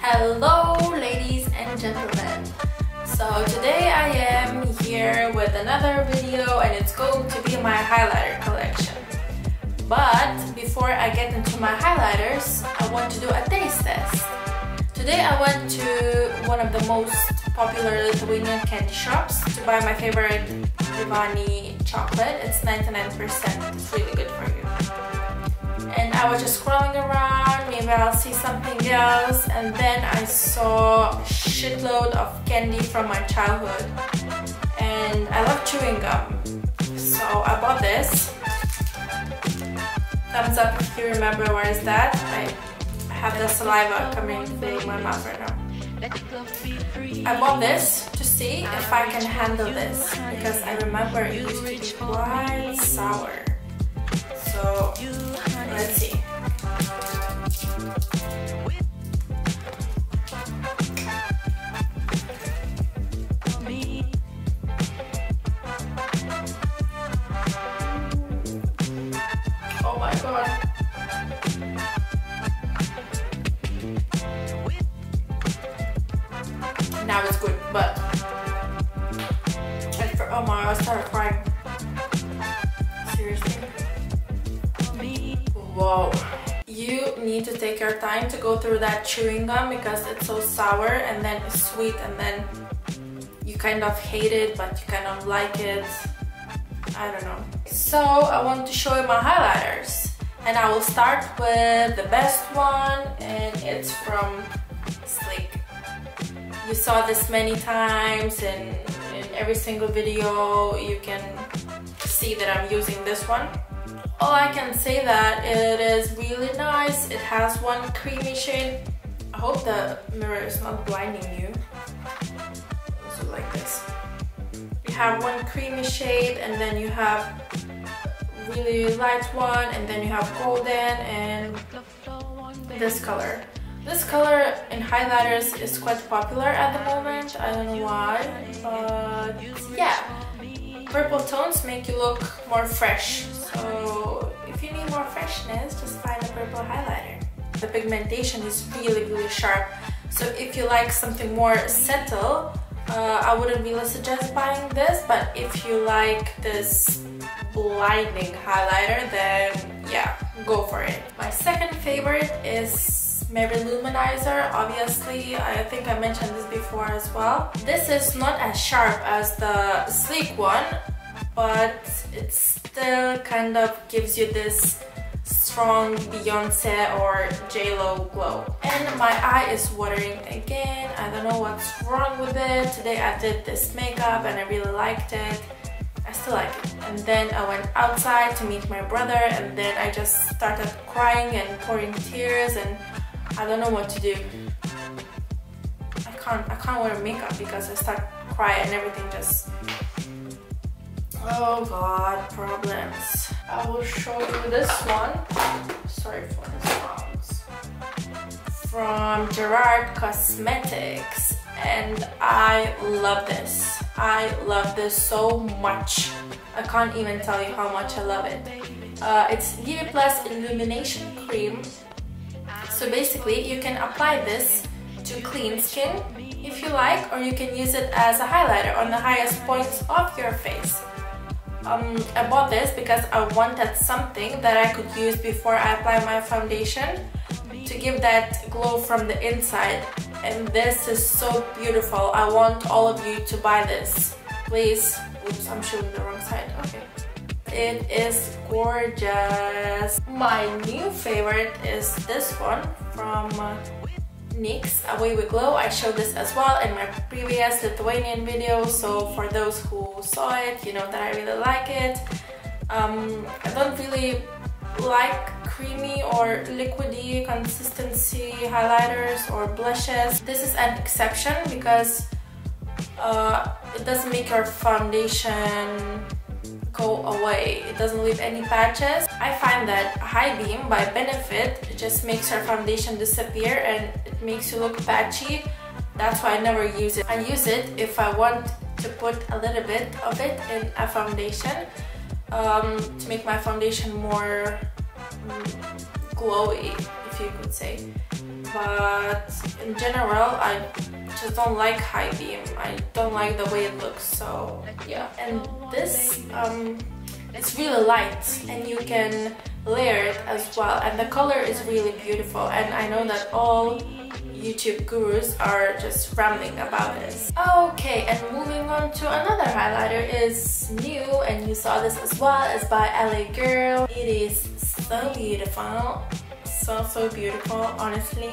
Hello ladies and gentlemen. So today I am here with another video and it's going to be my highlighter collection. But before I get into my highlighters, I want to do a taste test. Today I went to one of the most popular Lithuanian candy shops to buy my favorite Vivani chocolate. It's 99%, it's really good for you. And I was just scrolling around, maybe I'll see something else, and then I saw a shitload of candy from my childhood. And I love chewing gum, so I bought this. Thumbs up if you remember where is that. I have the saliva coming through my mouth right now. I bought this see if I can handle this because I remember it used to be quite sour. So let's see. I started crying. Seriously. Whoa. You need to take your time to go through that chewing gum because it's so sour and then it's sweet and then you kind of hate it but you kind of like it. I don't know. So I want to show you my highlighters and I will start with the best one and it's from Sleek. You saw this many times and in every single video you can see that I'm using this one. All I can say that it is really nice. It has one creamy shade. I hope the mirror is not blinding you. So like this. You have one creamy shade and then you have really light one and then you have golden and this color. This color in highlighters is quite popular at the moment. I don't know why, but yeah. Purple tones make you look more fresh. So if you need more freshness, just find a purple highlighter. The pigmentation is really, really sharp. So if you like something more subtle, uh, I wouldn't really suggest buying this. But if you like this blinding highlighter, then yeah, go for it. My second favorite is Mary-Lou Manizer. Obviously, I think I mentioned this before as well. This is not as sharp as the sleek one, but it still kind of gives you this strong Beyonce or J-Lo glow. And my eye is watering again. I don't know what's wrong with it. Today I did this makeup and I really liked it. I still like it. And then I went outside to meet my brother and then I just started crying and pouring tears and I don't know what to do. I can't I can't wear makeup because I start crying and everything just Oh god, problems. I will show you this one. Sorry for the sounds. From Gerard Cosmetics and I love this. I love this so much. I can't even tell you how much I love it. Uh, it's Vivi Plus Illumination Cream. So basically you can apply this to clean skin if you like or you can use it as a highlighter on the highest points of your face. Um, I bought this because I wanted something that I could use before I apply my foundation to give that glow from the inside and this is so beautiful. I want all of you to buy this. Please. Oops, I'm showing the wrong side. Okay. It is gorgeous. My new favorite is this one from uh, NYX Away We Glow. I showed this as well in my previous Lithuanian video, so for those who saw it, you know that I really like it. Um, I don't really like creamy or liquidy consistency highlighters or blushes. This is an exception because uh, it doesn't make your foundation go away. It doesn't leave any patches. I find that High Beam by Benefit just makes your foundation disappear and it makes you look patchy. That's why I never use it. I use it if I want to put a little bit of it in a foundation um, to make my foundation more mm, glowy, if you could say. But in general, I just don't like high beam. I don't like the way it looks, so yeah. And this, um, it's really light and you can layer it as well. And the color is really beautiful and I know that all YouTube gurus are just rambling about this. Okay, and moving on to another highlighter is new and you saw this as well. It's by LA Girl. It is so beautiful. So, so beautiful, honestly.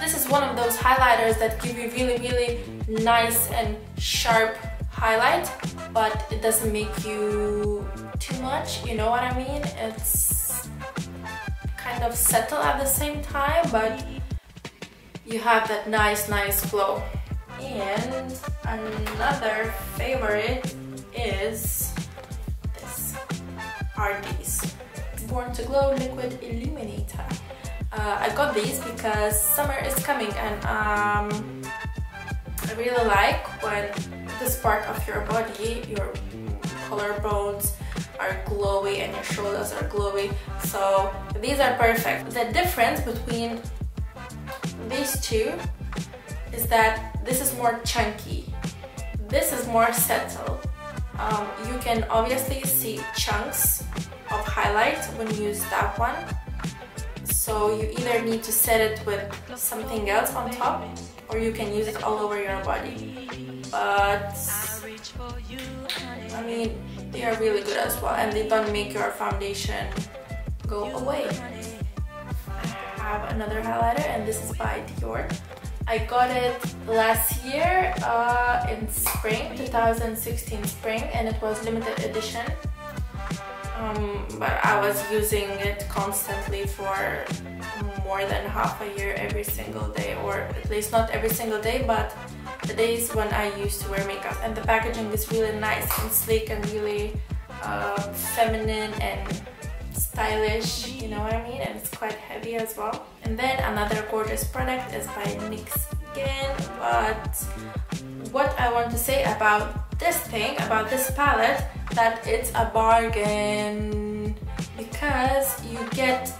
This is one of those highlighters that give you really, really nice and sharp highlight, but it doesn't make you too much, you know what I mean? It's kind of settle at the same time, but you have that nice, nice glow. And another favorite is are these. Born to Glow Liquid Illuminator. Uh, I got these because summer is coming and um, I really like when this part of your body, your collarbones, are glowy and your shoulders are glowy so these are perfect the difference between these two is that this is more chunky this is more settled um, you can obviously see chunks of highlight when you use that one so you either need to set it with something else on top or you can use it all over your body but I mean they are really good as well and they don't make your foundation go away. I have another highlighter and this is by Dior. I got it last year uh, in spring, 2016 spring and it was limited edition. Um, but I was using it constantly for more than half a year every single day or at least not every single day but the days when I used to wear makeup and the packaging is really nice and sleek and really uh, feminine and stylish you know what I mean? And it's quite heavy as well. And then another gorgeous product is by NYX again but what I want to say about this thing about this palette that it's a bargain. Because you get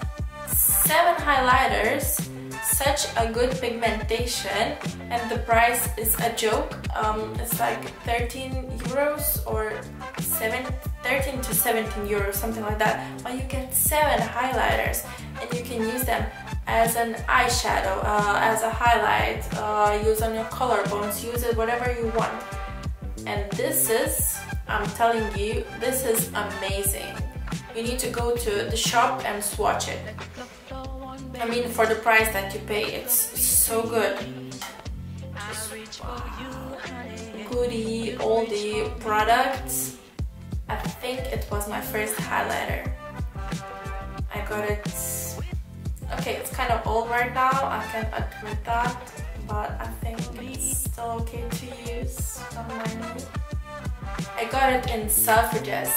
seven highlighters such a good pigmentation and the price is a joke. Um, it's like 13 euros or 7 13 to 17 euros something like that but you get seven highlighters and you can use them as an eyeshadow uh, as a highlight uh, use on your collarbones use it whatever you want and this is I'm telling you this is amazing you need to go to the shop and swatch it I mean, for the price that you pay, it's so good. Just, Wow. Goody, oldie products. I think it was my first highlighter. I got it... Okay, it's kind of old right now, I can admit that. But I think it's still okay to use. Don't mind. I got it in Selfridges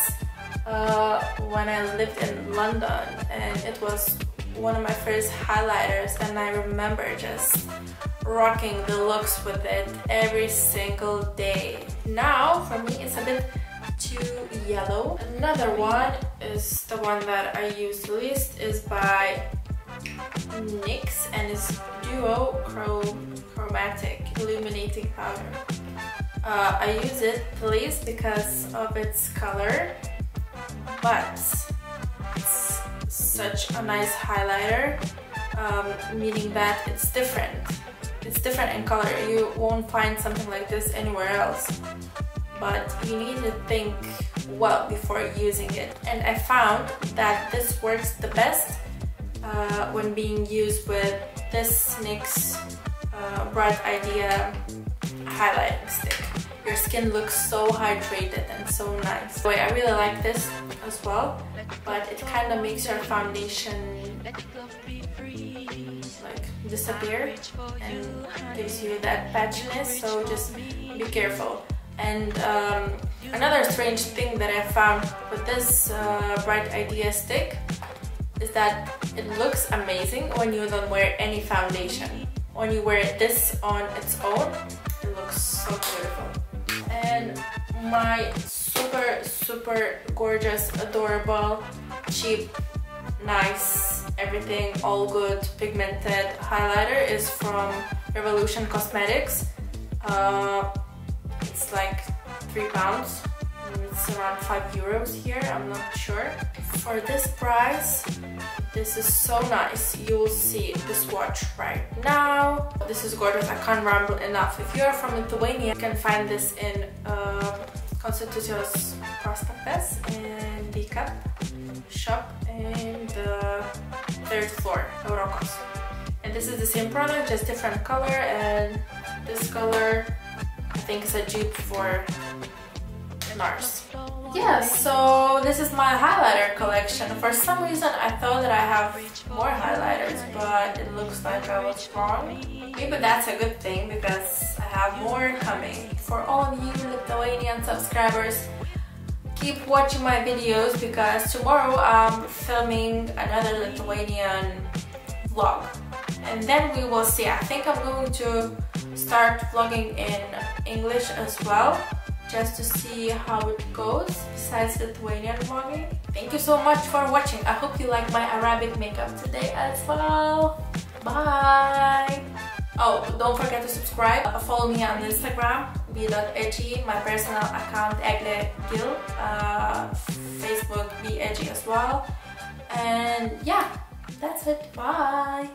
uh, when I lived in London and it was one of my first highlighters and I remember just rocking the looks with it every single day. Now for me it's a bit too yellow. Another one is the one that I use least is by NYX and it's Duo Chromatic Illuminating Powder. Uh, I use it least because of its color but it's such a nice highlighter, um, meaning that it's different. It's different in color. You won't find something like this anywhere else. But you need to think well before using it. And I found that this works the best uh, when being used with this NYX uh, Bright Idea highlighting stick. Your skin looks so hydrated and so nice. So I really like this as well but it kind of makes your foundation like disappear and gives you that patchiness so just be careful and um, another strange thing that I found with this uh, Bright Idea stick is that it looks amazing when you don't wear any foundation. When you wear this on its own it looks so beautiful. And my super super gorgeous adorable cheap nice everything all good pigmented highlighter is from Revolution Cosmetics. Uh, it's like three pounds it's around 5 euros here, I'm not sure. For this price, this is so nice. You will see this watch right now. This is gorgeous, I can't ramble enough. If you're from Lithuania, you can find this in uh, Konstitucijos prospektas in the cup shop in the third floor, Eurokos. And this is the same product, just different color and this color I think is a dupe for NARS. Yeah, so this is my highlighter collection. For some reason I thought that I have more highlighters, but it looks like I was wrong. Maybe that's a good thing because I have more coming. For all of you Lithuanian subscribers, keep watching my videos because tomorrow I'm filming another Lithuanian vlog. And then we will see. I think I'm going to start vlogging in English as well just to see how it goes besides Lithuanian vlogging. Thank you so much for watching. I hope you like my Arabic makeup today as well. Bye! Oh, don't forget to subscribe. Uh, follow me on Instagram, b.edgy, my personal account, Egle Gil, uh, Facebook, be edgy as well. And yeah, that's it. Bye!